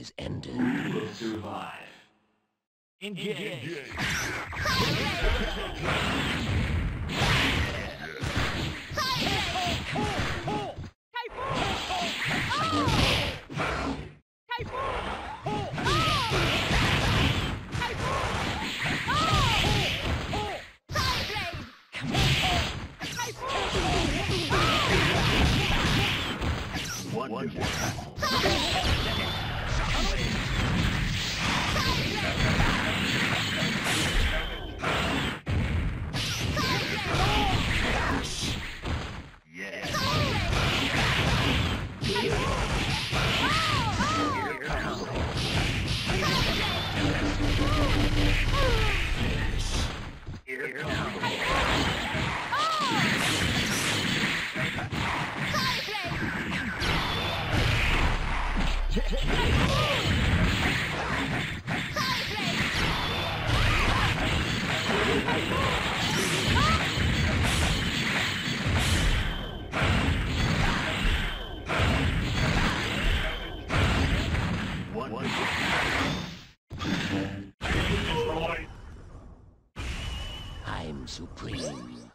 is ended. We will survive. Engage. Oh! I'm supreme.